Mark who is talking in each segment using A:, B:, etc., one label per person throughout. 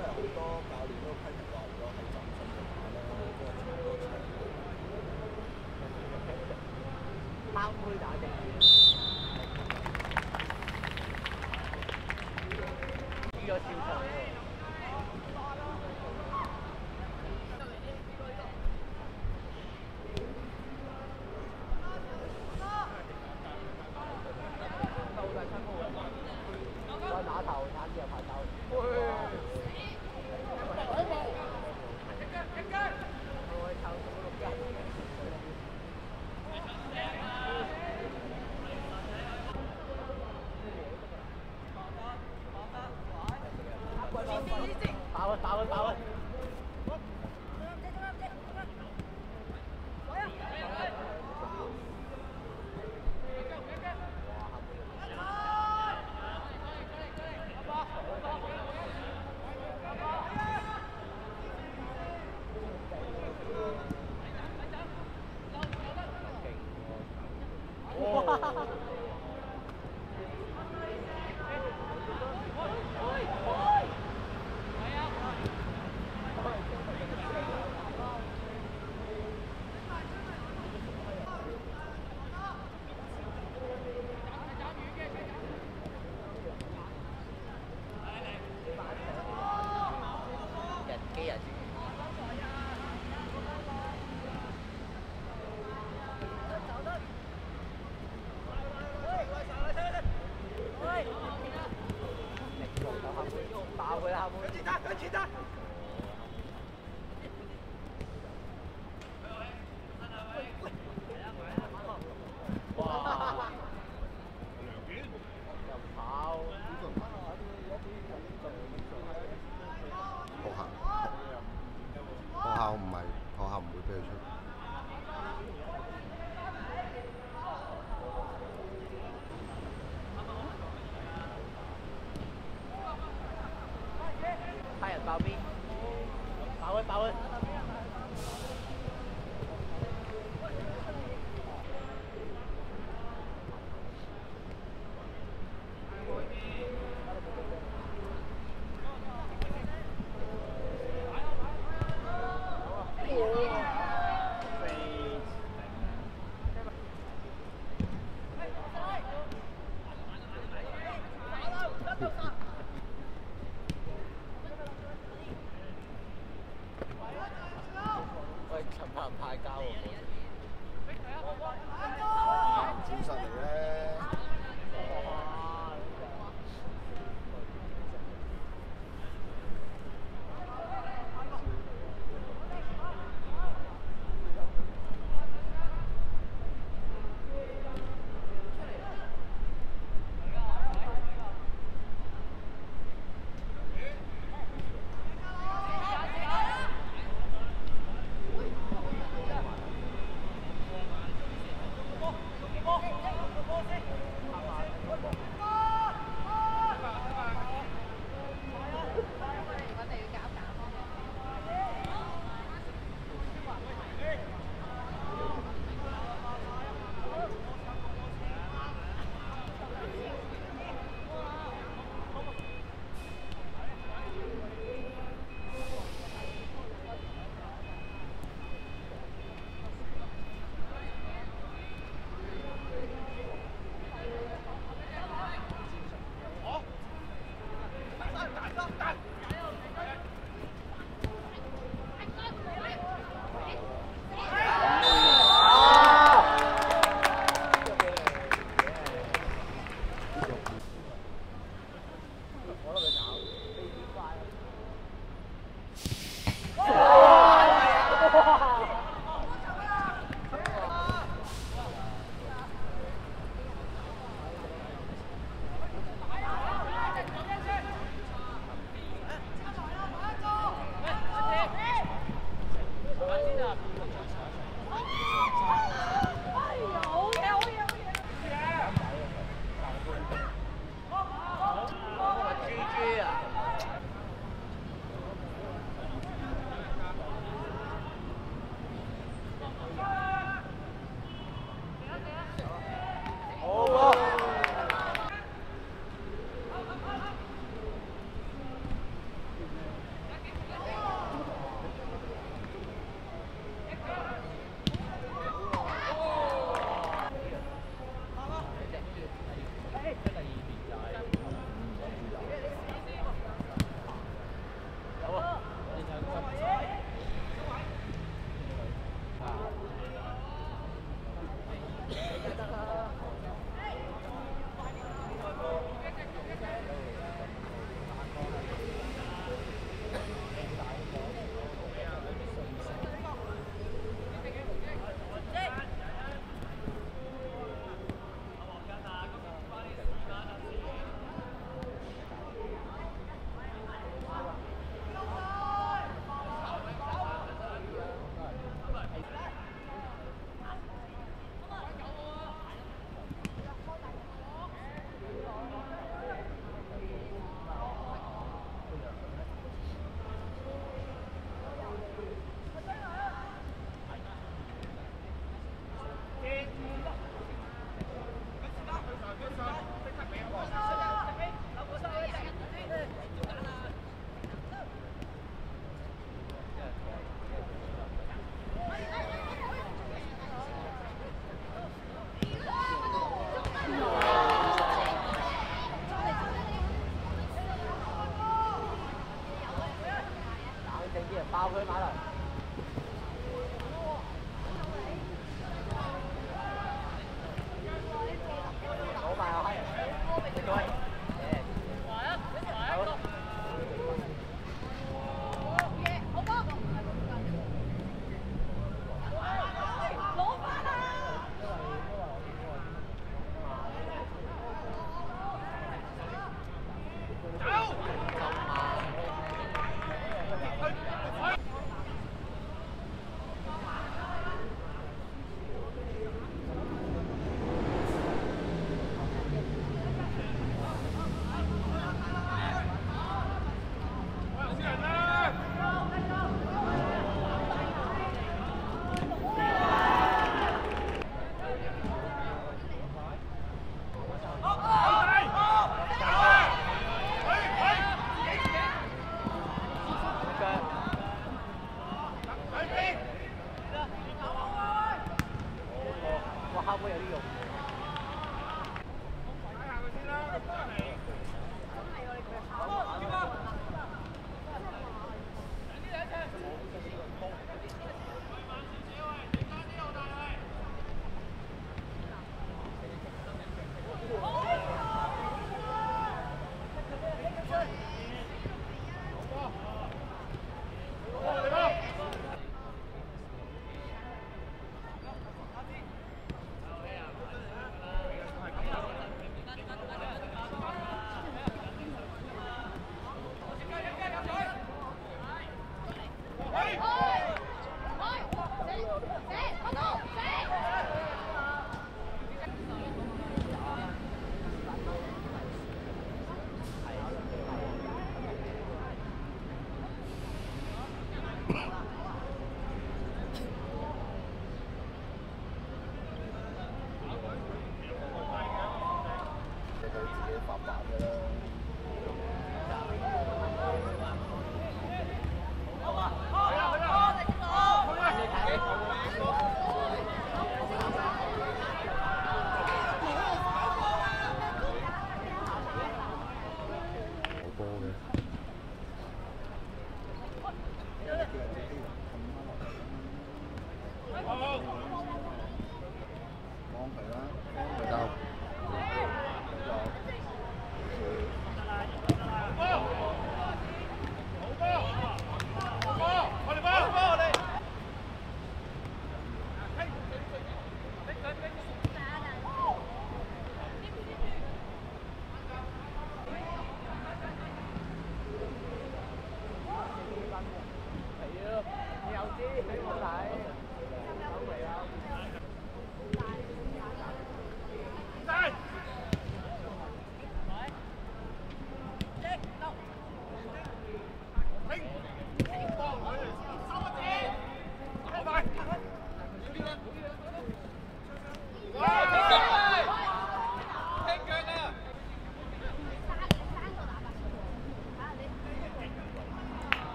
A: 因為好多教練都批評。
B: 派交喎。
C: 精神嚟咧。
B: up.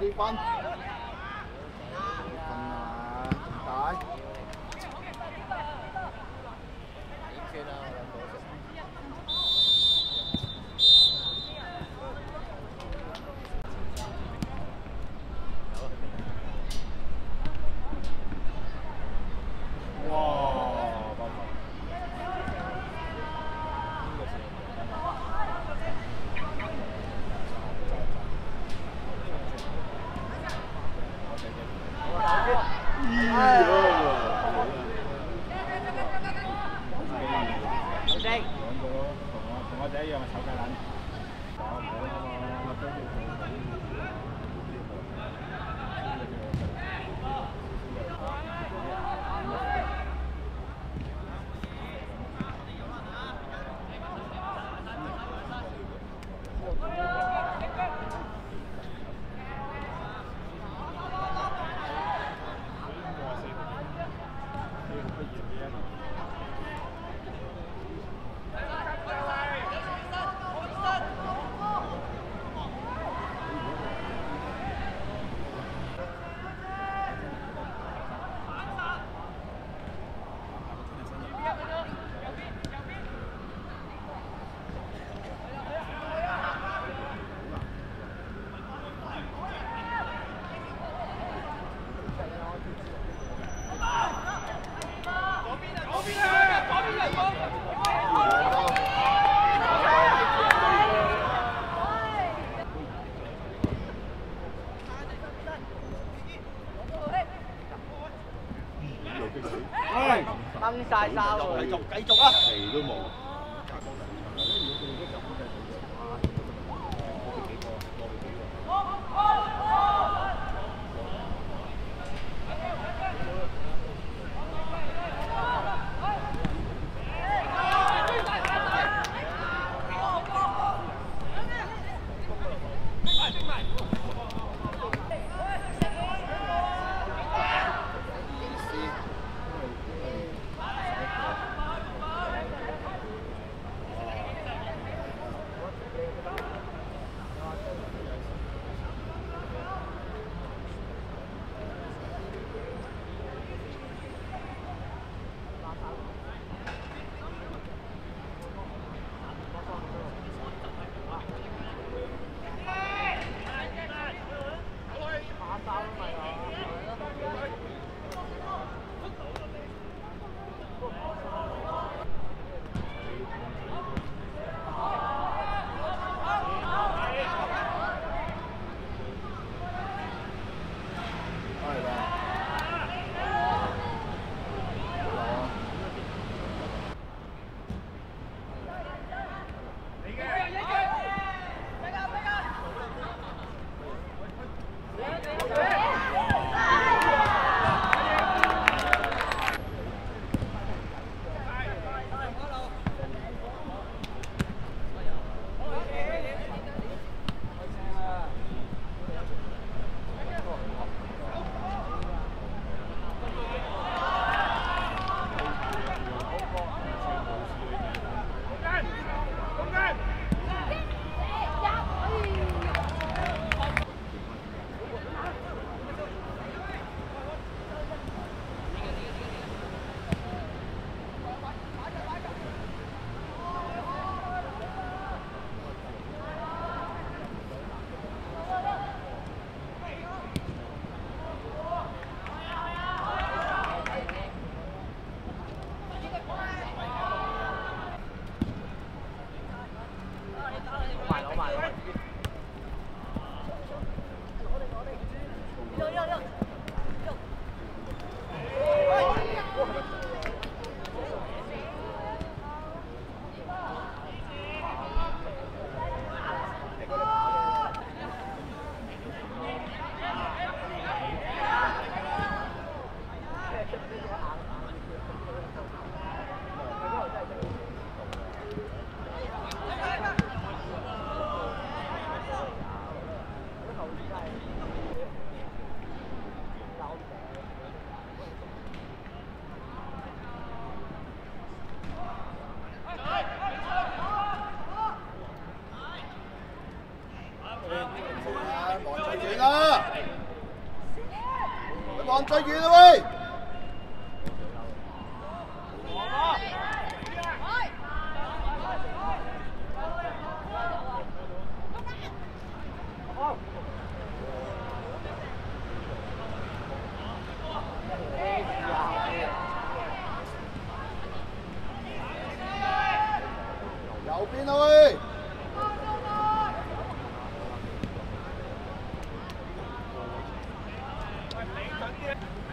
A: 啲分，分啊，咁大。
B: 掹晒衫喎。
A: 繼續繼續啊！
C: 皮都冇。
B: Yeah.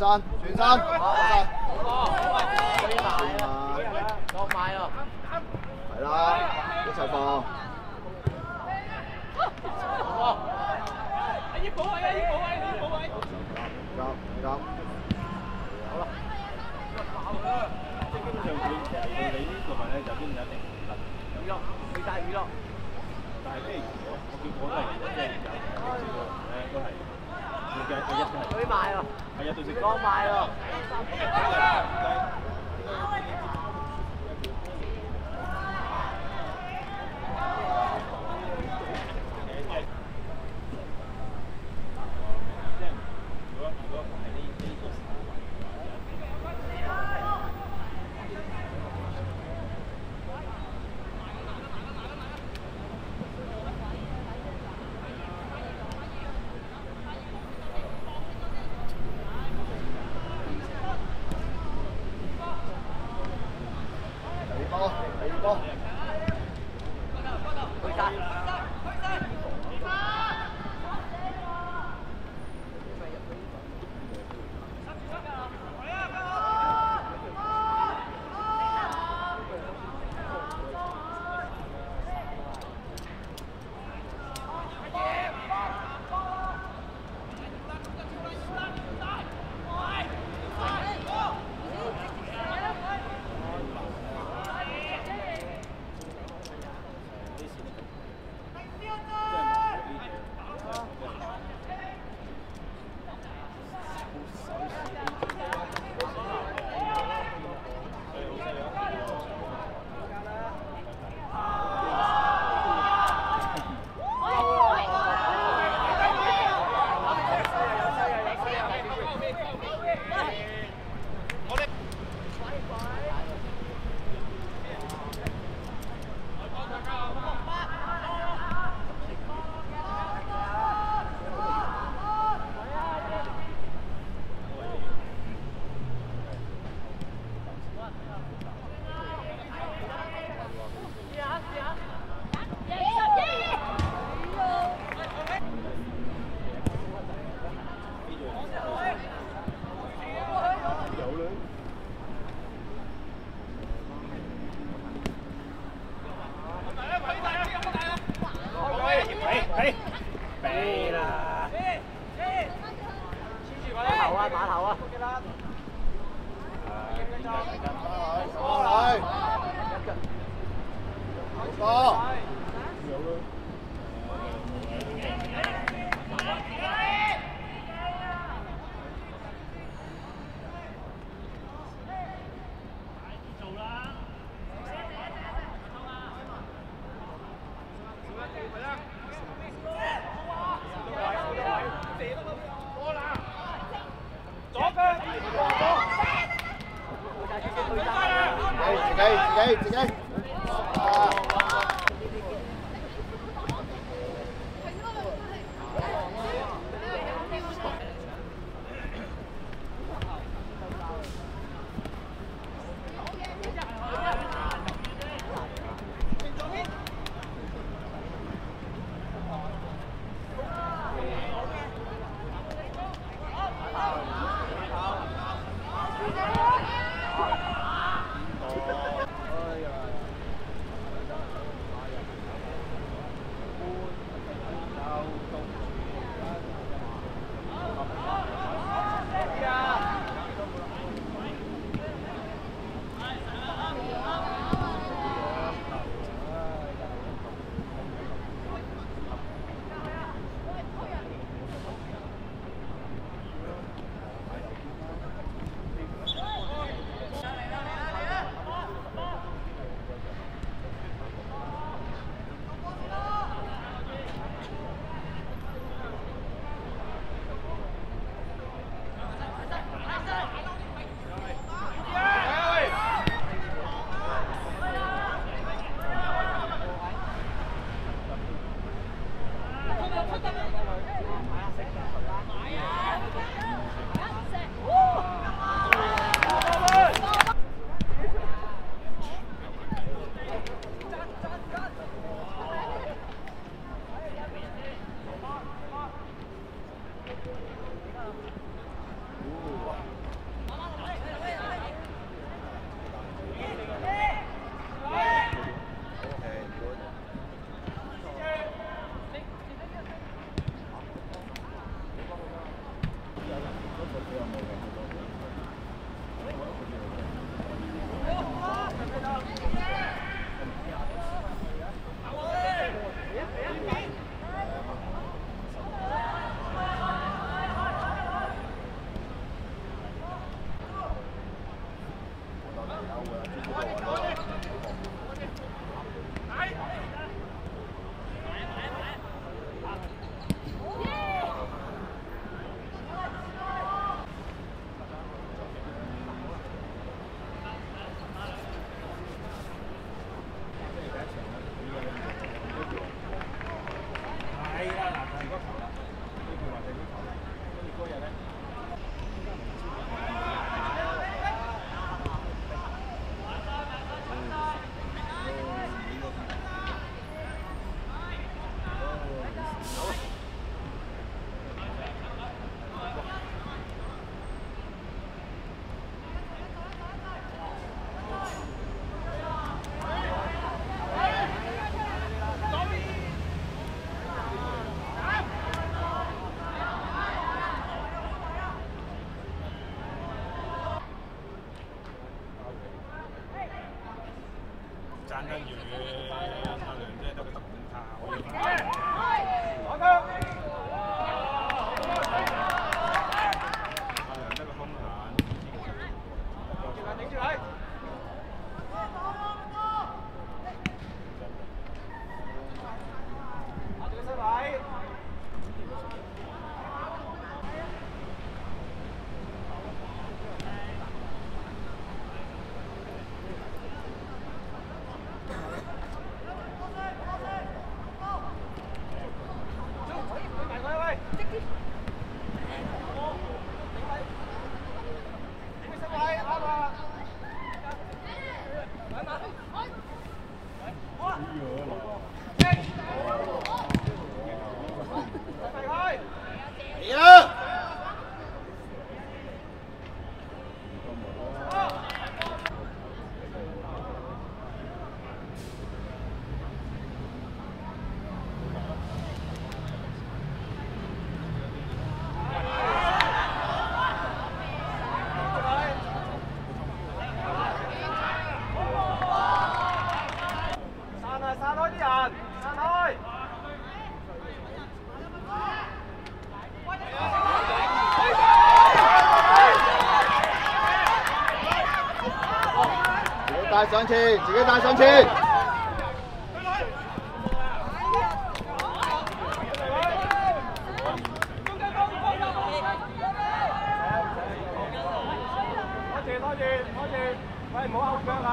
C: 全山，全山，
B: 可以買啊！我買啊！
C: 係啦，一齊放。
B: 哇！
C: 急急，
D: 即係基本上佢佢哋呢部分咧就基本上一定得，
B: 娛樂，佢帶娛樂。
D: 但係即係我我見過都係即係有少少咧都係佢嘅佢一都係
B: 佢買啊！
D: 係 to. Thank you. 开住，开
A: 住，喂，唔好勾脚啊！